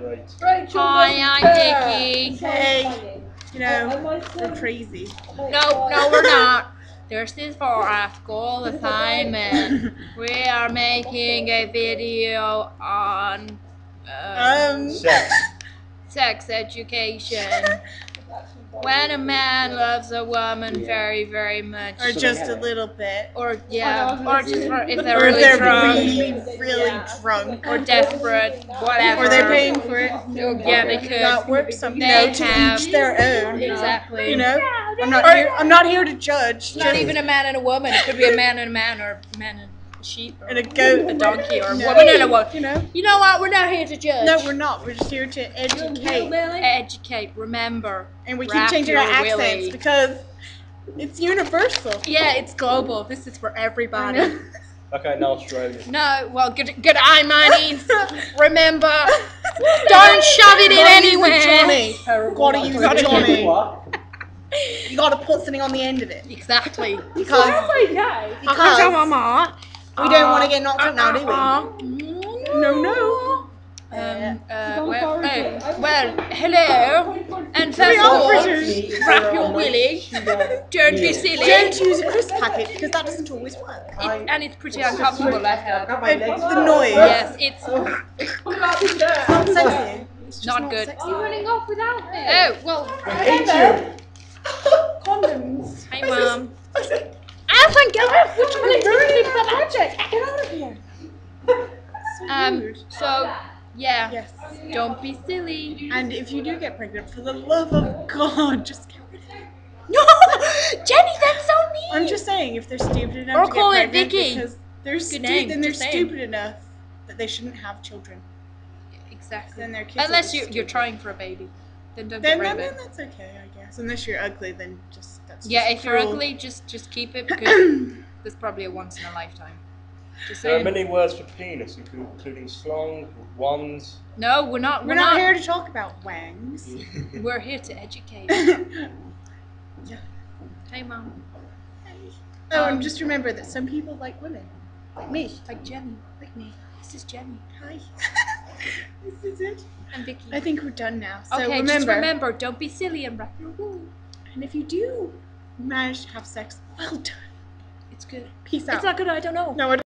Great. Rachel, Hi, I'm care. Dickie. Hey. You know, we're crazy. No, no, we're not. This is for our school assignment. We are making a video on uh, Um, Sex. sex education. When a man loves a woman very, very much, or just a little bit. or yeah, or just for, if they're Or really they're drunk really, really Yeah. drunk. or desperate, whatever. Or they're paying for it. Yeah, they could. That works. Some, you They know, to have- each their own. Exactly. You know, I'm not Or- here. I'm not here to judge. Not just- even a man and a woman. It could be a man and a man, or a man and a sheep, and a goat, a donkey, or a No. woman and a woman. You know. You know what? We're not here to judge. No, we're not. We're just here to educate, Educate. Remember. and we keep changing our accents willy. because it's universal. Yeah, it's global. This is for everybody. Okay, now Australia. No, well, good, good eye, Marnies. Remember, don't shove it in Gotta use the anywhere. Johnny. Gotta use the Johnny. You gotta put something on the end of it Exactly. because okay. because Mama. We don't want to get knocked out now, do we? No, no. Um, uh, well, oh, well, hello. And Three first of all, wrap your willy. Don't be silly. Don't use a crisp packet because that doesn't always work. It, and it's pretty uncomfortable like that. It's the noise. Yes, it's It's not sexy. It's Not good. Sexy. You're running off without me. Oh, well, Condoms. hi, Mom. Oh my god! Which one is ruining the magic? Get out of here! So Um, so, yeah, Yes. don't be silly. And if you do get pregnant, for the love of God, just get rid of it. No! Jenny, that's so mean! I'm just saying, if they're stupid enough Or to call get it pregnant Vicky. because they're Good stupid, name, then they're saying. stupid enough that they shouldn't have children. Exactly. Then their kids. Unless you, you're trying for a baby. Then don't Then, get rid then, that's okay, I guess. Unless you're ugly, then just that's Yeah, just if you're ugly, just just keep it because there's probably a once in a lifetime. Just There are many words for penis, including slong, wands. No, we're not. We're, not, here to talk about wangs. We're here to educate. yeah. Hey, mom. Oh, Um, and just remember that some people like women, like me, Like Jenny. like me. This is Jenny. Hi. this is it. And Vicky. I think we're done now. So okay, remember, just remember, don't be silly and wrap your wool. and if you do manage to have sex, well done. It's good. Peace out. It's not good. I don't know. no, I